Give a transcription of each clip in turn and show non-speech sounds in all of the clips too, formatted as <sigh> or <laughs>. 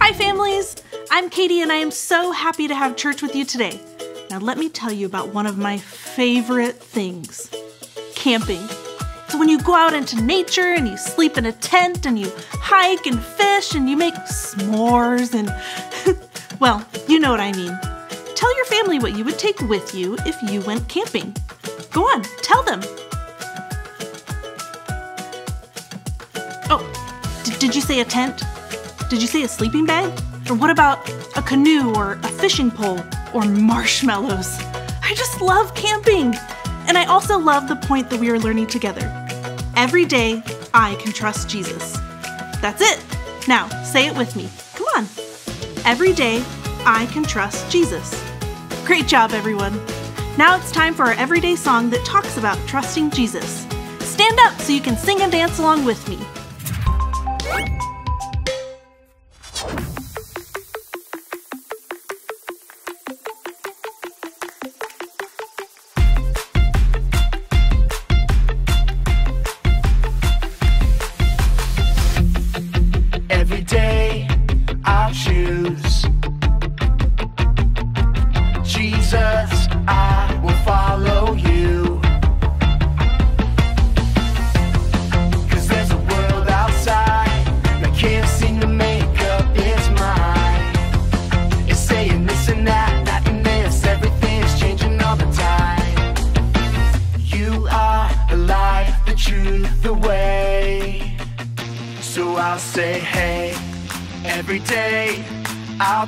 Hi, families! I'm Katie, and I am so happy to have church with you today. Now, let me tell you about one of my favorite things camping. So, when you go out into nature and you sleep in a tent and you hike and fish and you make s'mores and, <laughs> well, you know what I mean. Tell your family what you would take with you if you went camping. Go on, tell them. Did you say a tent? Did you say a sleeping bag? Or what about a canoe or a fishing pole or marshmallows? I just love camping. And I also love the point that we are learning together. Every day, I can trust Jesus. That's it. Now, say it with me. Come on. Every day, I can trust Jesus. Great job, everyone. Now it's time for our everyday song that talks about trusting Jesus. Stand up so you can sing and dance along with me.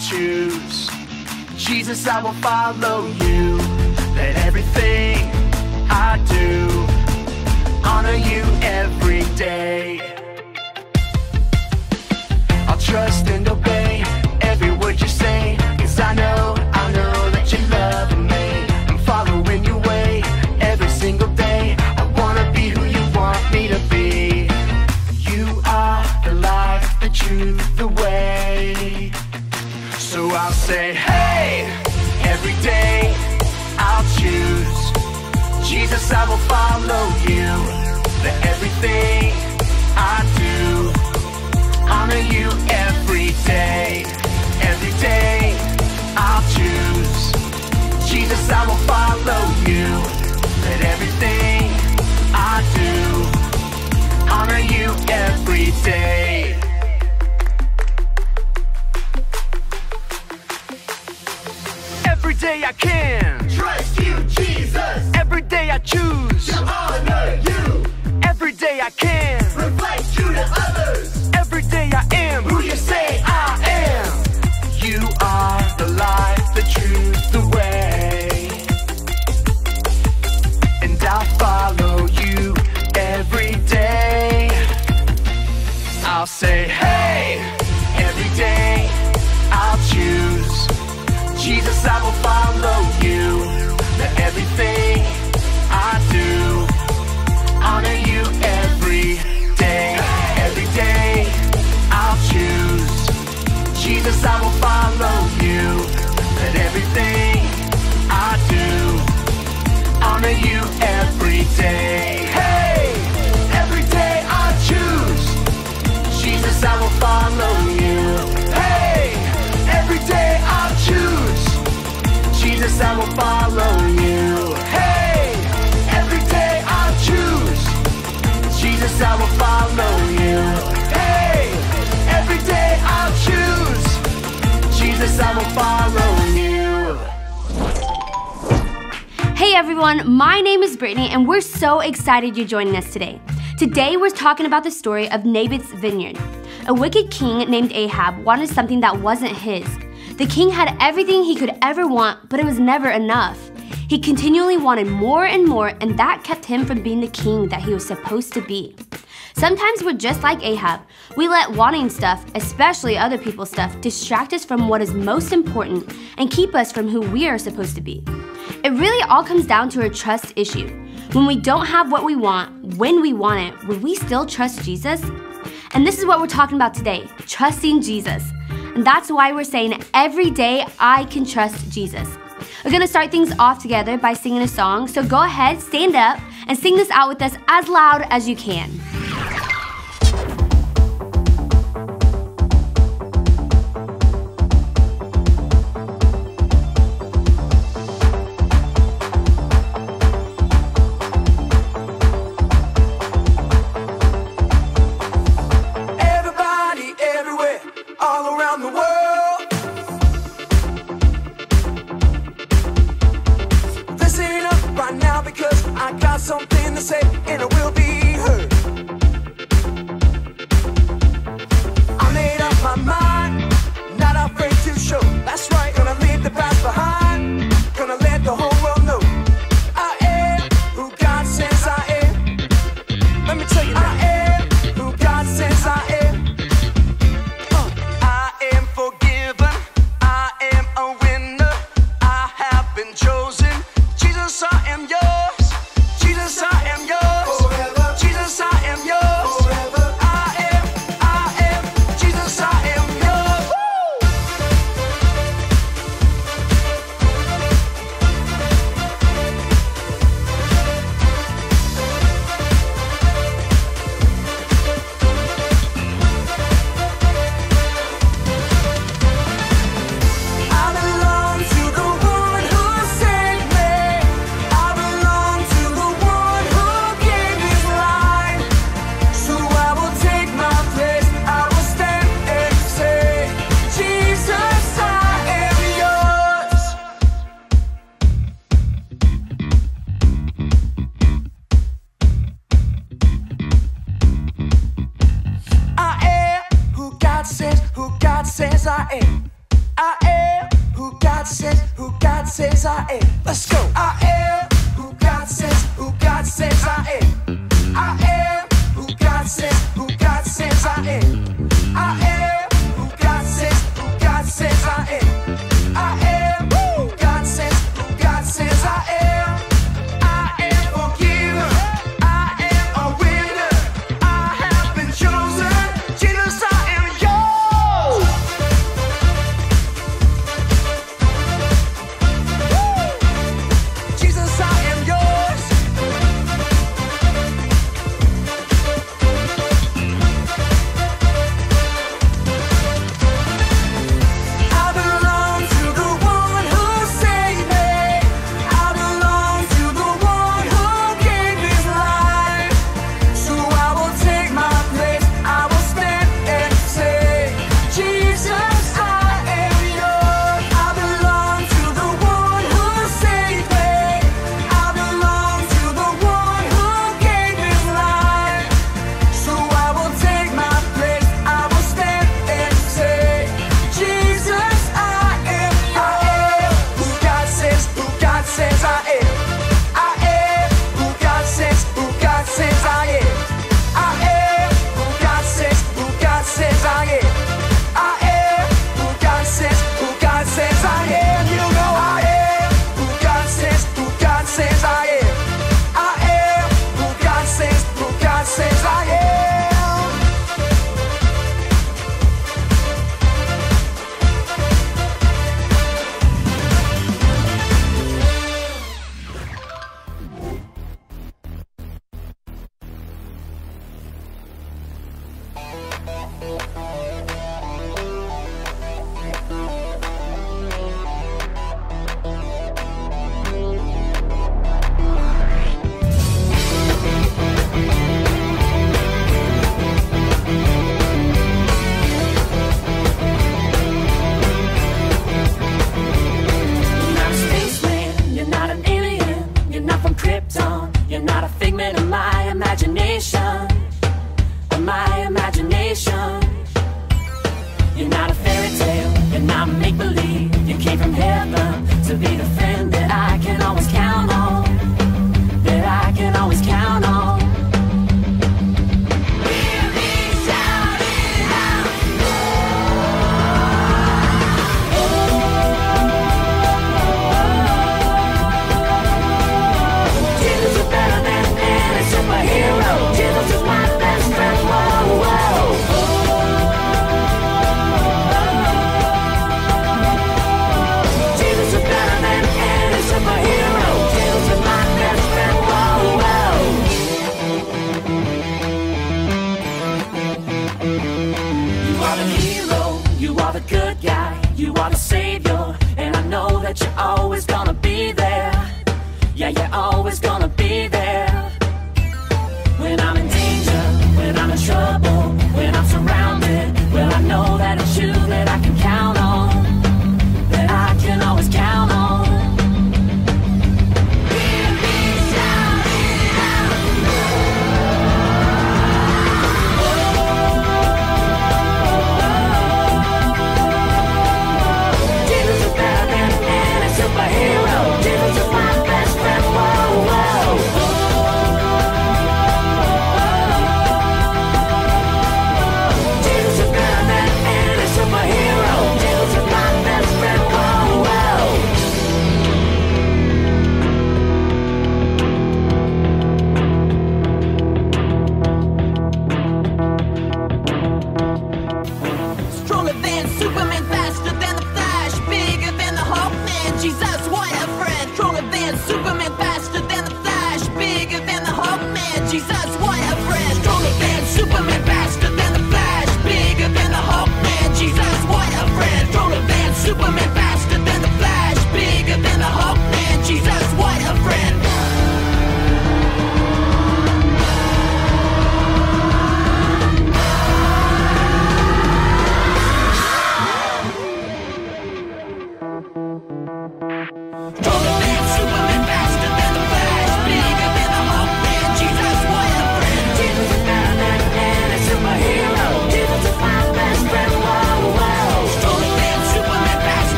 Choose. Jesus, I will follow you. Let everything I will follow you. Let everything I do honor you every day. Every day I'll choose. Jesus, I will follow you. Let everything I do honor you every day. Every day I can Brittany, and we're so excited you're joining us today. Today we're talking about the story of Naboth's vineyard. A wicked king named Ahab wanted something that wasn't his. The king had everything he could ever want, but it was never enough. He continually wanted more and more, and that kept him from being the king that he was supposed to be. Sometimes we're just like Ahab. We let wanting stuff, especially other people's stuff, distract us from what is most important and keep us from who we are supposed to be. It really all comes down to a trust issue. When we don't have what we want, when we want it, will we still trust Jesus? And this is what we're talking about today trusting Jesus. And that's why we're saying every day I can trust Jesus. We're gonna start things off together by singing a song, so go ahead, stand up, and sing this out with us as loud as you can.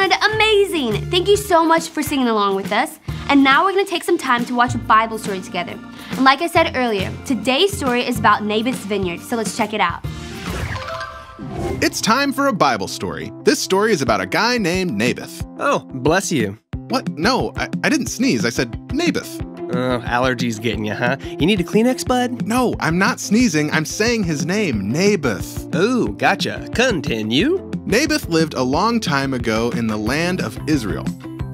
Sounded amazing. Thank you so much for singing along with us. And now we're going to take some time to watch a Bible story together. And like I said earlier, today's story is about Naboth's vineyard, so let's check it out. It's time for a Bible story. This story is about a guy named Naboth. Oh, bless you. What? No, I, I didn't sneeze. I said Naboth. Uh, allergies getting you, huh? You need a Kleenex, bud? No, I'm not sneezing. I'm saying his name, Naboth. Oh, gotcha. Continue. Naboth lived a long time ago in the land of Israel.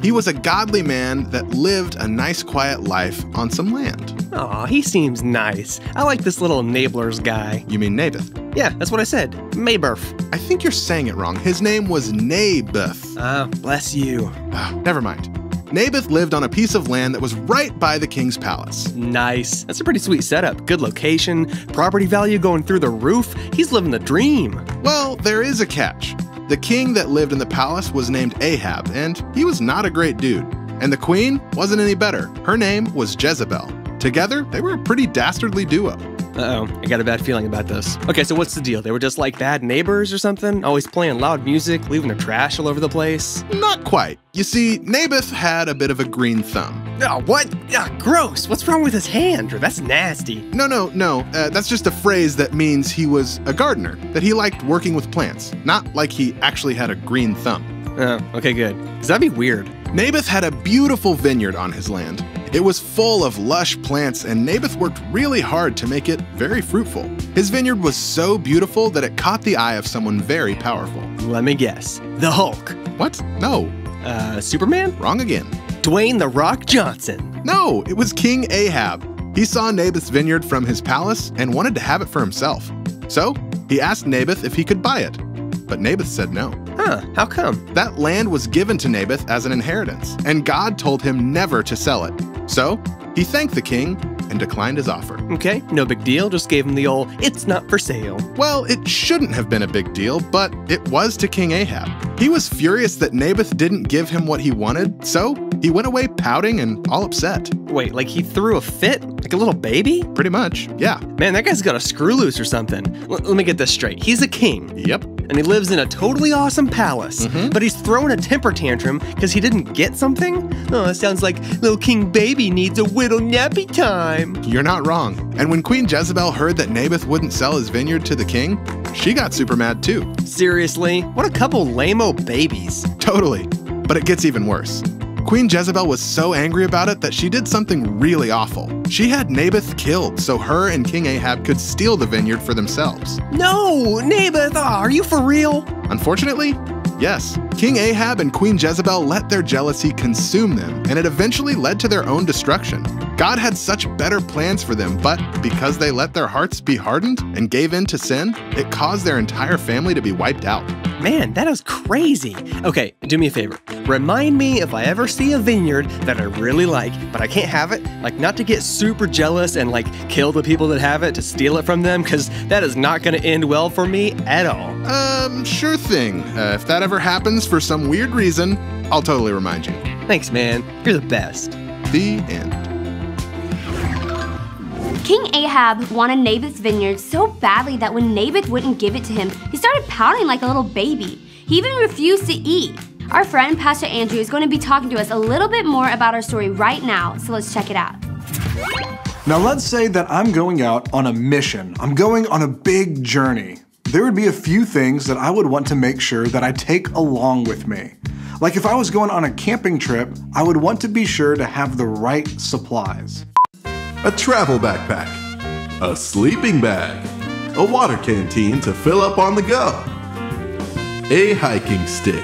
He was a godly man that lived a nice, quiet life on some land. Aw, he seems nice. I like this little enablers guy. You mean Naboth? Yeah, that's what I said. Mayberf. I think you're saying it wrong. His name was Naboth. Ah, bless you. Ah, never mind. Naboth lived on a piece of land that was right by the king's palace. Nice. That's a pretty sweet setup. Good location, property value going through the roof. He's living the dream. Well, there is a catch. The king that lived in the palace was named Ahab, and he was not a great dude. And the queen wasn't any better. Her name was Jezebel. Together, they were a pretty dastardly duo. Uh oh, I got a bad feeling about this. Okay, so what's the deal? They were just like bad neighbors or something? Always playing loud music, leaving their trash all over the place? Not quite. You see, Naboth had a bit of a green thumb. Oh, what? Ah, gross. What's wrong with his hand? That's nasty. No, no, no. Uh, that's just a phrase that means he was a gardener, that he liked working with plants, not like he actually had a green thumb. Oh, okay, good. Because that'd be weird. Naboth had a beautiful vineyard on his land. It was full of lush plants, and Naboth worked really hard to make it very fruitful. His vineyard was so beautiful that it caught the eye of someone very powerful. Let me guess. The Hulk. What? No. Uh, Superman? Wrong again. Dwayne The Rock Johnson. No, it was King Ahab. He saw Naboth's vineyard from his palace and wanted to have it for himself. So, he asked Naboth if he could buy it. But Naboth said no. Huh, how come? That land was given to Naboth as an inheritance, and God told him never to sell it. So, he thanked the king and declined his offer. Okay, no big deal. Just gave him the old, it's not for sale. Well, it shouldn't have been a big deal, but it was to King Ahab. He was furious that Naboth didn't give him what he wanted, so he went away pouting and all upset. Wait, like he threw a fit? Like a little baby? Pretty much, yeah. Man, that guy's got a screw loose or something. L- let me get this straight. He's a king. Yep. And he lives in a totally awesome palace, mm-hmm. but he's throwing a temper tantrum because he didn't get something? Oh, that sounds like little King Baby needs a whittle nappy time. You're not wrong. And when Queen Jezebel heard that Naboth wouldn't sell his vineyard to the king, she got super mad too. Seriously? What a couple lame-o babies. Totally. But it gets even worse. Queen Jezebel was so angry about it that she did something really awful. She had Naboth killed so her and King Ahab could steal the vineyard for themselves. No, Naboth, oh, are you for real? Unfortunately, yes. King Ahab and Queen Jezebel let their jealousy consume them, and it eventually led to their own destruction. God had such better plans for them, but because they let their hearts be hardened and gave in to sin, it caused their entire family to be wiped out. Man, that is crazy. Okay, do me a favor. Remind me if I ever see a vineyard that I really like, but I can't have it, like not to get super jealous and like kill the people that have it to steal it from them, because that is not going to end well for me at all. Um, sure thing. Uh, if that ever happens for some weird reason, I'll totally remind you. Thanks, man. You're the best. The end. King Ahab wanted Naboth's vineyard so badly that when Naboth wouldn't give it to him, he started pouting like a little baby. He even refused to eat. Our friend Pastor Andrew is going to be talking to us a little bit more about our story right now, so let's check it out. Now, let's say that I'm going out on a mission. I'm going on a big journey. There would be a few things that I would want to make sure that I take along with me. Like if I was going on a camping trip, I would want to be sure to have the right supplies. A travel backpack, a sleeping bag, a water canteen to fill up on the go, a hiking stick.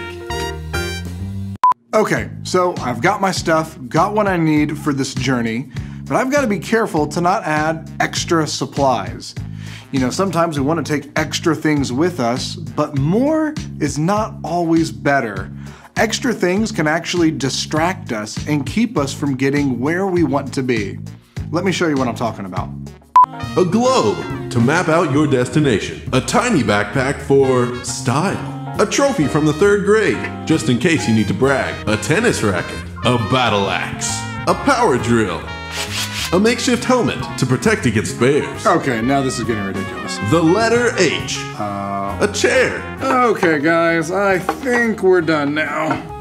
Okay, so I've got my stuff, got what I need for this journey, but I've got to be careful to not add extra supplies. You know, sometimes we want to take extra things with us, but more is not always better. Extra things can actually distract us and keep us from getting where we want to be. Let me show you what I'm talking about. A globe to map out your destination. A tiny backpack for style. A trophy from the third grade, just in case you need to brag. A tennis racket. A battle axe. A power drill. A makeshift helmet to protect against bears. Okay, now this is getting ridiculous. The letter H. Uh, a chair. Okay, guys, I think we're done now.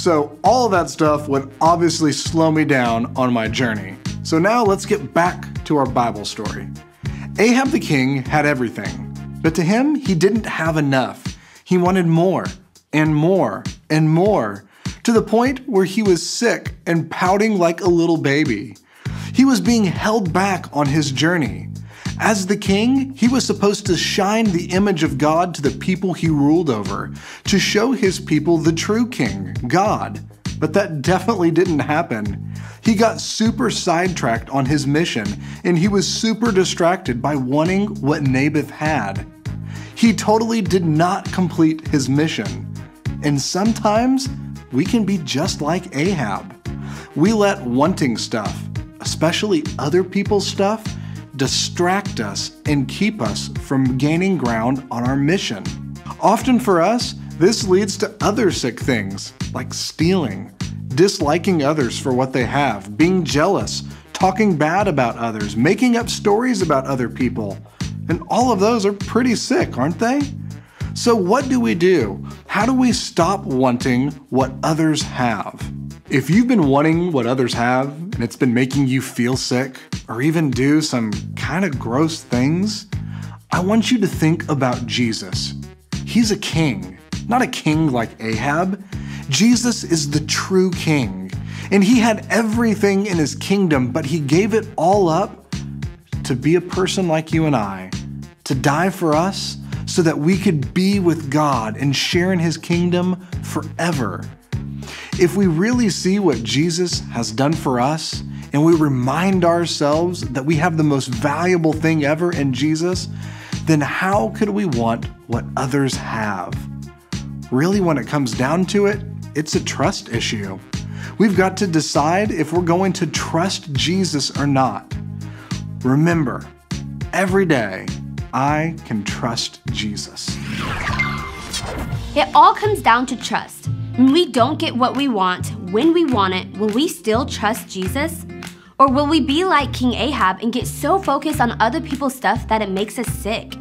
So, all of that stuff would obviously slow me down on my journey. So, now let's get back to our Bible story. Ahab the king had everything, but to him, he didn't have enough. He wanted more, and more, and more, to the point where he was sick and pouting like a little baby. He was being held back on his journey. As the king, he was supposed to shine the image of God to the people he ruled over, to show his people the true king, God. But that definitely didn't happen. He got super sidetracked on his mission, and he was super distracted by wanting what Naboth had. He totally did not complete his mission. And sometimes we can be just like Ahab. We let wanting stuff, especially other people's stuff, distract us and keep us from gaining ground on our mission. Often for us, this leads to other sick things like stealing, disliking others for what they have, being jealous, talking bad about others, making up stories about other people. And all of those are pretty sick, aren't they? So, what do we do? How do we stop wanting what others have? If you've been wanting what others have and it's been making you feel sick or even do some kind of gross things, I want you to think about Jesus. He's a king, not a king like Ahab. Jesus is the true king, and he had everything in his kingdom, but he gave it all up to be a person like you and I, to die for us so that we could be with God and share in his kingdom forever. If we really see what Jesus has done for us, and we remind ourselves that we have the most valuable thing ever in Jesus, then how could we want what others have? Really, when it comes down to it, it's a trust issue. We've got to decide if we're going to trust Jesus or not. Remember, every day, I can trust Jesus. It all comes down to trust. When we don't get what we want, when we want it, will we still trust Jesus? Or will we be like King Ahab and get so focused on other people's stuff that it makes us sick?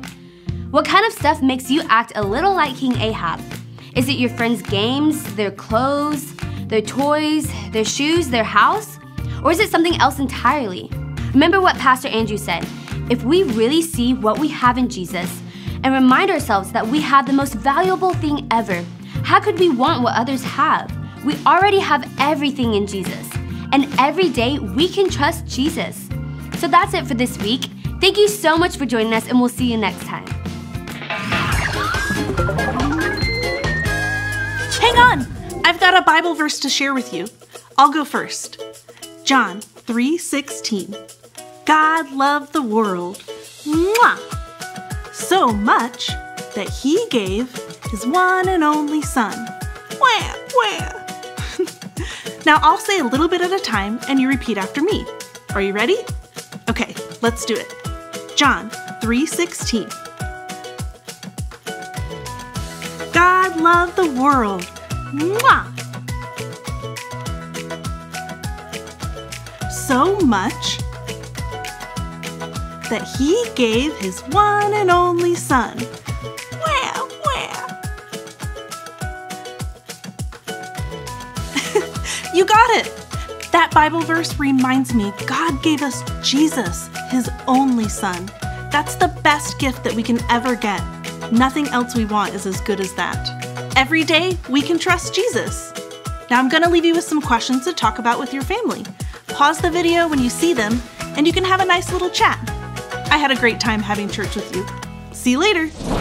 What kind of stuff makes you act a little like King Ahab? Is it your friends' games, their clothes, their toys, their shoes, their house? Or is it something else entirely? Remember what Pastor Andrew said if we really see what we have in Jesus and remind ourselves that we have the most valuable thing ever, how could we want what others have? We already have everything in Jesus. And every day we can trust Jesus. So that's it for this week. Thank you so much for joining us, and we'll see you next time. Hang on! I've got a Bible verse to share with you. I'll go first. John 3:16. God loved the world mwah, so much that he gave his one and only son. <laughs> Now I'll say a little bit at a time and you repeat after me. Are you ready? Okay, let's do it. John 3:16. God loved the world. Mwah! So much that he gave his one and only son. You got it! That Bible verse reminds me God gave us Jesus, his only son. That's the best gift that we can ever get. Nothing else we want is as good as that. Every day, we can trust Jesus. Now, I'm going to leave you with some questions to talk about with your family. Pause the video when you see them, and you can have a nice little chat. I had a great time having church with you. See you later.